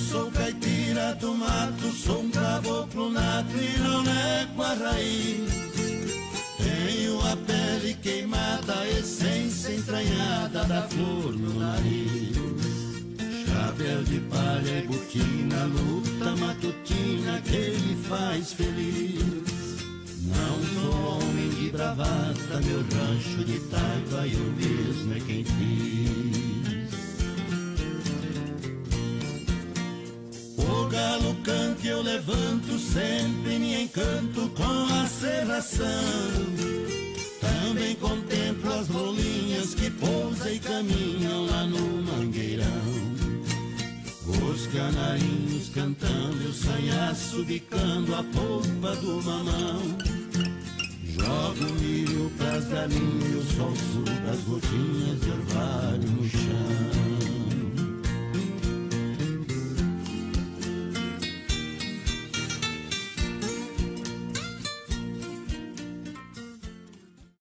sou caipira do mato, sou um caboclo nato e não nego a raiz. Tenho a pele queimada, a essência entranhada da flor no nariz. Chapéu de palha e botina, luta matutina que me faz feliz. Não sou homem de bravata, meu rancho de taipa eu mesmo é quem fiz. Levanto, sempre me encanto com a serração. Também contemplo as rolinhas que pousam e caminham lá no mangueirão. Os canarinhos cantando, eu sanhaço bicando a polpa do mamão. Jogo milho pras galinhas, o sol suba as gotinhas